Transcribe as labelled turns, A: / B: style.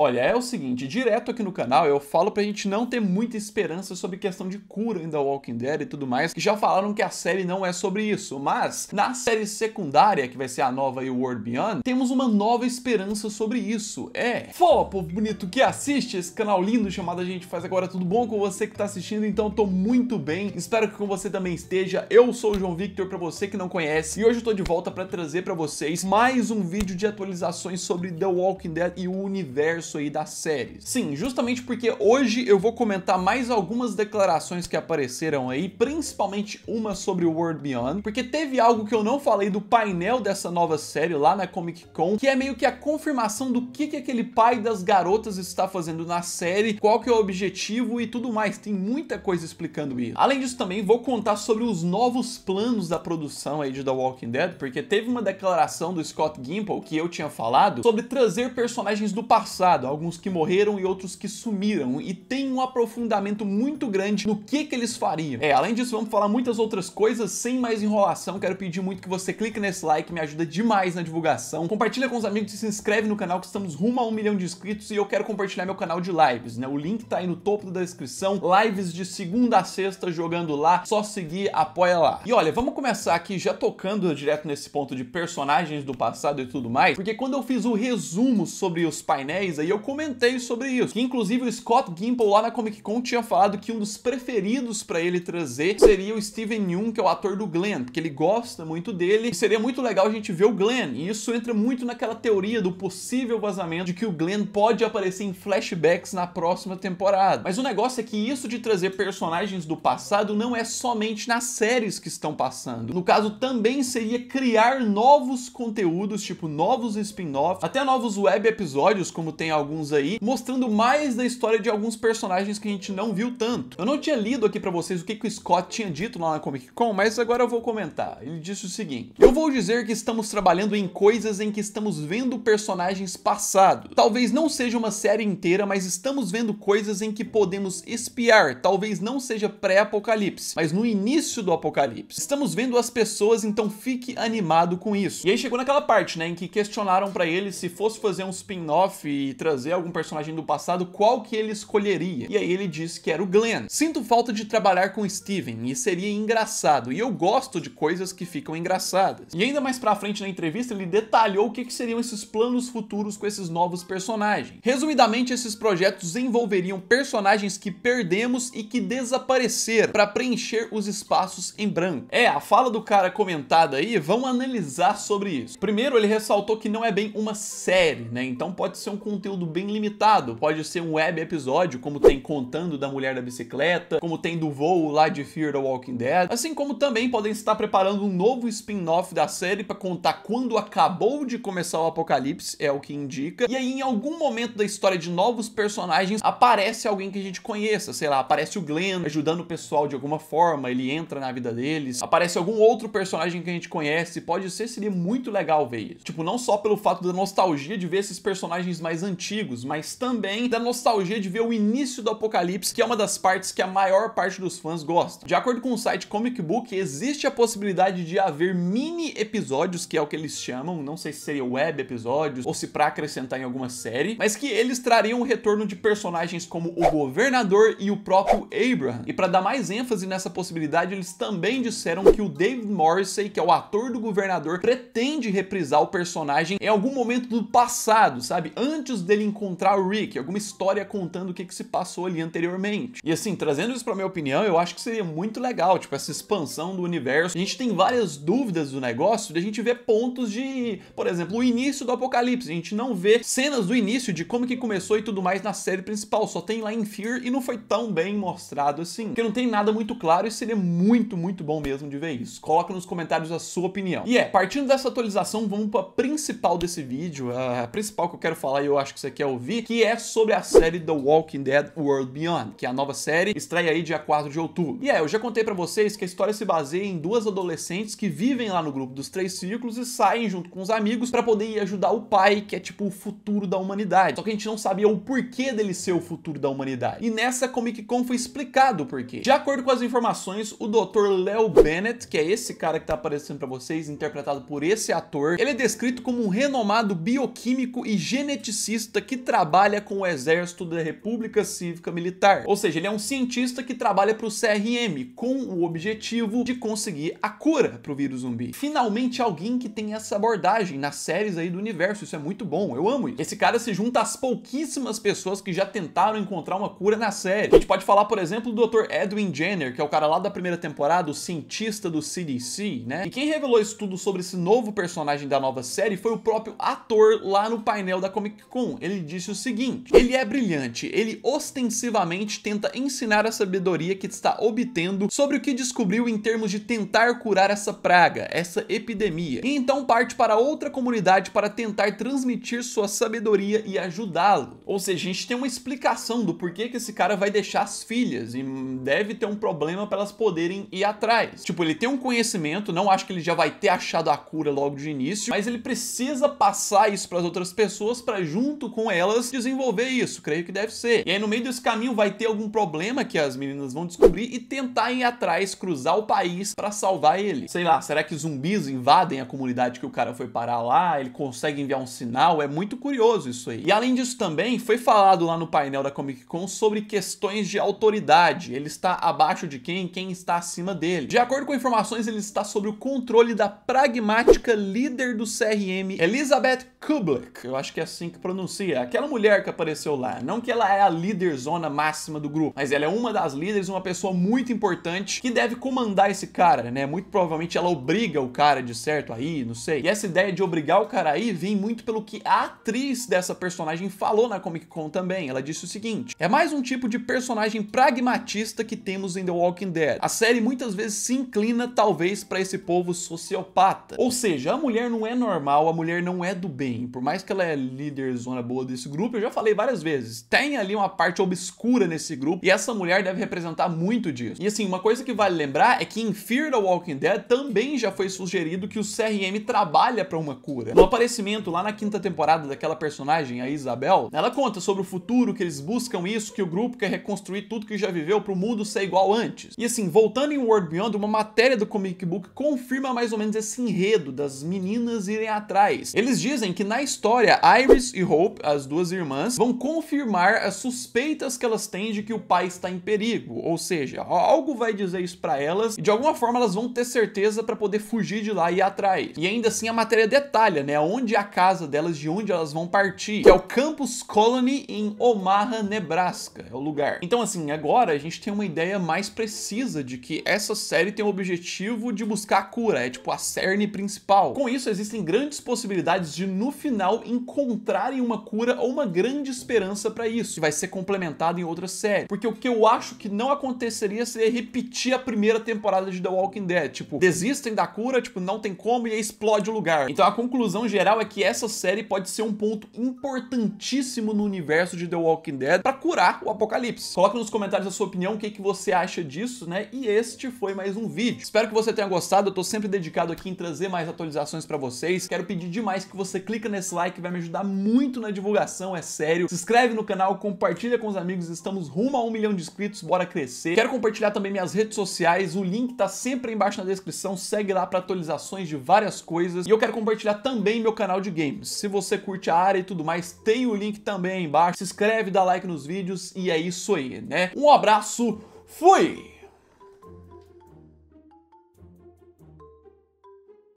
A: Olha, é o seguinte, direto aqui no canal eu falo pra gente não ter muita esperança sobre questão de cura em The Walking Dead e tudo mais, que já falaram que a série não é sobre isso, mas na série secundária, que vai ser a nova e World Beyond, temos uma nova esperança sobre isso. É, fala povo bonito que assiste esse canal lindo chamado A Gente Faz Agora, tudo bom com você que tá assistindo? Então tô muito bem, espero que com você também esteja. Eu sou o João Victor, pra você que não conhece, e hoje eu tô de volta pra trazer pra vocês mais um vídeo de atualizações sobre The Walking Dead e o universo universo aí da série. Sim, justamente porque hoje eu vou comentar mais algumas declarações que apareceram aí, principalmente uma sobre o World Beyond, porque teve algo que eu não falei do painel dessa nova série lá na Comic Con, que é meio que a confirmação do que, que aquele pai das garotas está fazendo na série, qual que é o objetivo e tudo mais. Tem muita coisa explicando isso. Além disso também vou contar sobre os novos planos da produção aí de The Walking Dead, porque teve uma declaração do Scott Gimple que eu tinha falado sobre trazer personagens do passado passado, alguns que morreram e outros que sumiram, e tem um aprofundamento muito grande no que que eles fariam. É, além disso, vamos falar muitas outras coisas, sem mais enrolação, quero pedir muito que você clique nesse like, me ajuda demais na divulgação, compartilha com os amigos e se inscreve no canal que estamos rumo a um milhão de inscritos. E eu quero compartilhar meu canal de lives, né? O link tá aí no topo da descrição, lives de segunda a sexta jogando lá, só seguir, apoia lá. E olha, vamos começar aqui já tocando direto nesse ponto de personagens do passado e tudo mais, porque quando eu fiz o resumo sobre os painéis e eu comentei sobre isso. Que inclusive o Scott Gimple lá na Comic Con tinha falado que um dos preferidos para ele trazer seria o Steven Yeun, que é o ator do Glenn, porque ele gosta muito dele. E seria muito legal a gente ver o Glenn. E isso entra muito naquela teoria do possível vazamento de que o Glenn pode aparecer em flashbacks na próxima temporada. Mas o negócio é que isso de trazer personagens do passado não é somente nas séries que estão passando. No caso, também seria criar novos conteúdos, tipo novos spin-offs, até novos web episódios, como tem alguns aí, mostrando mais da história de alguns personagens que a gente não viu tanto. Eu não tinha lido aqui para vocês o que, que o Scott tinha dito lá na Comic Con, mas agora eu vou comentar. Ele disse o seguinte: Eu vou dizer que estamos trabalhando em coisas em que estamos vendo personagens passados. Talvez não seja uma série inteira, mas estamos vendo coisas em que podemos espiar. Talvez não seja pré-apocalipse, mas no início do apocalipse. Estamos vendo as pessoas, então fique animado com isso. E aí chegou naquela parte, né, em que questionaram para ele se fosse fazer um spin-off e trazer algum personagem do passado, qual que ele escolheria? E aí ele disse que era o Glenn. Sinto falta de trabalhar com Steven e seria engraçado. E eu gosto de coisas que ficam engraçadas. E ainda mais pra frente na entrevista ele detalhou o que, que seriam esses planos futuros com esses novos personagens. Resumidamente, esses projetos envolveriam personagens que perdemos e que desapareceram para preencher os espaços em branco. É, a fala do cara comentada aí, vamos analisar sobre isso. Primeiro, ele ressaltou que não é bem uma série, né? Então pode ser um conteúdo conteúdo bem limitado. Pode ser um web episódio, como tem Contando da Mulher da Bicicleta, como tem do voo lá de Fear the Walking Dead. Assim como também podem estar preparando um novo spin-off da série para contar quando acabou de começar o apocalipse, é o que indica. E aí, em algum momento da história de novos personagens, aparece alguém que a gente conheça. Sei lá, aparece o Glenn ajudando o pessoal de alguma forma, ele entra na vida deles. Aparece algum outro personagem que a gente conhece. Pode ser, seria muito legal ver isso. Tipo, não só pelo fato da nostalgia de ver esses personagens mais antigos antigos, mas também da nostalgia de ver o início do Apocalipse, que é uma das partes que a maior parte dos fãs gosta. De acordo com o site Comic Book, existe a possibilidade de haver mini episódios, que é o que eles chamam, não sei se seria web episódios ou se para acrescentar em alguma série, mas que eles trariam o retorno de personagens como o Governador e o próprio Abraham. E para dar mais ênfase nessa possibilidade, eles também disseram que o David Morrissey, que é o ator do Governador, pretende reprisar o personagem em algum momento do passado, sabe? Antes dele encontrar o Rick, alguma história contando o que, que se passou ali anteriormente. E assim, trazendo isso pra minha opinião, eu acho que seria muito legal, tipo, essa expansão do universo. A gente tem várias dúvidas do negócio, de a gente ver pontos de, por exemplo, o início do Apocalipse. A gente não vê cenas do início de como que começou e tudo mais na série principal, só tem lá em Fear e não foi tão bem mostrado assim. Porque não tem nada muito claro e seria muito, muito bom mesmo de ver isso. Coloca nos comentários a sua opinião. E é, partindo dessa atualização, vamos pra principal desse vídeo, a principal que eu quero falar e eu acho que você quer ouvir, que é sobre a série The Walking Dead World Beyond, que é a nova série, estreia aí dia 4 de outubro. E é, eu já contei para vocês que a história se baseia em duas adolescentes que vivem lá no grupo dos Três Círculos e saem junto com os amigos para poder ir ajudar o pai, que é tipo o futuro da humanidade. Só que a gente não sabia o porquê dele ser o futuro da humanidade. E nessa Comic Con foi explicado o porquê. De acordo com as informações, o Dr. Leo Bennett, que é esse cara que tá aparecendo para vocês, interpretado por esse ator, ele é descrito como um renomado bioquímico e geneticista cientista que trabalha com o exército da República Cívica Militar. Ou seja, ele é um cientista que trabalha para o CRM com o objetivo de conseguir a cura para o vírus zumbi. Finalmente alguém que tem essa abordagem nas séries aí do universo, isso é muito bom, eu amo isso. Esse cara se junta às pouquíssimas pessoas que já tentaram encontrar uma cura na série. A gente pode falar, por exemplo, do Dr. Edwin Jenner, que é o cara lá da primeira temporada, o cientista do CDC, né? E quem revelou isso tudo sobre esse novo personagem da nova série foi o próprio ator lá no painel da Comic Con. Ele disse o seguinte: ele é brilhante, ele ostensivamente tenta ensinar a sabedoria que está obtendo sobre o que descobriu em termos de tentar curar essa praga, essa epidemia. E então parte para outra comunidade para tentar transmitir sua sabedoria e ajudá-lo. Ou seja, a gente tem uma explicação do porquê que esse cara vai deixar as filhas e deve ter um problema para elas poderem ir atrás. Tipo, ele tem um conhecimento, não acho que ele já vai ter achado a cura logo de início, mas ele precisa passar isso para as outras pessoas para junto com elas desenvolver isso, creio que deve ser. E aí no meio desse caminho vai ter algum problema que as meninas vão descobrir e tentar ir atrás, cruzar o país para salvar ele. Sei lá, será que zumbis invadem a comunidade que o cara foi parar lá? Ele consegue enviar um sinal? É muito curioso isso aí. E além disso também foi falado lá no painel da Comic Con sobre questões de autoridade. Ele está abaixo de quem? Quem está acima dele? De acordo com informações, ele está sob o controle da pragmática líder do CRM, Elizabeth Kublik. Eu acho que é assim que pronuncia. Aquela mulher que apareceu lá. Não que ela é a líder zona máxima do grupo, mas ela é uma das líderes, uma pessoa muito importante que deve comandar esse cara, né? Muito provavelmente ela obriga o cara de certo aí, não sei. E essa ideia de obrigar o cara aí vem muito pelo que a atriz dessa personagem falou na Comic Con também. Ela disse o seguinte: é mais um tipo de personagem pragmatista que temos em The Walking Dead. A série muitas vezes se inclina, talvez, para esse povo sociopata. Ou seja, a mulher não é normal, a mulher não é do bem. Por mais que ela é líder zona boa desse grupo, eu já falei várias vezes, tem ali uma parte obscura nesse grupo e essa mulher deve representar muito disso. E assim, uma coisa que vale lembrar é que em Fear the Walking Dead também já foi sugerido que o CRM trabalha para uma cura. No aparecimento lá na quinta temporada daquela personagem, a Isabel, ela conta sobre o futuro, que eles buscam isso, que o grupo quer reconstruir tudo que já viveu para o mundo ser igual antes. E assim, voltando em World Beyond, uma matéria do comic book confirma mais ou menos esse enredo das meninas irem atrás. Eles dizem que na história, Iris e Hope, as duas irmãs, vão confirmar as suspeitas que elas têm de que o pai está em perigo. Ou seja, algo vai dizer isso para elas e de alguma forma elas vão ter certeza para poder fugir de lá e ir atrás. E ainda assim a matéria detalha, né, onde é a casa delas, de onde elas vão partir, que é o Campus Colony em Omaha, Nebraska, é o lugar. Então assim, agora a gente tem uma ideia mais precisa de que essa série tem o objetivo de buscar a cura, é tipo a cerne principal. Com isso existem grandes possibilidades de no final encontrarem uma cura ou uma grande esperança para isso, que vai ser complementado em outra série. Porque o que eu acho que não aconteceria seria repetir a primeira temporada de The Walking Dead, tipo, desistem da cura, tipo, não tem como e aí explode o lugar. Então a conclusão geral é que essa série pode ser um ponto importantíssimo no universo de The Walking Dead para curar o apocalipse. Coloque nos comentários a sua opinião, o que, que você acha disso, né? E este foi mais um vídeo. Espero que você tenha gostado, eu tô sempre dedicado aqui em trazer mais atualizações para vocês. Quero pedir demais que você clique nesse like, vai me ajudar muito na divulgação, é sério. Se inscreve no canal, compartilha com os amigos, estamos rumo a um milhão de inscritos, bora crescer. Quero compartilhar também minhas redes sociais, o link tá sempre embaixo na descrição, segue lá para atualizações de várias coisas. E eu quero compartilhar também meu canal de games. Se você curte a área e tudo mais, tem o link também aí embaixo. Se inscreve, dá like nos vídeos e é isso aí, né? Um abraço, fui!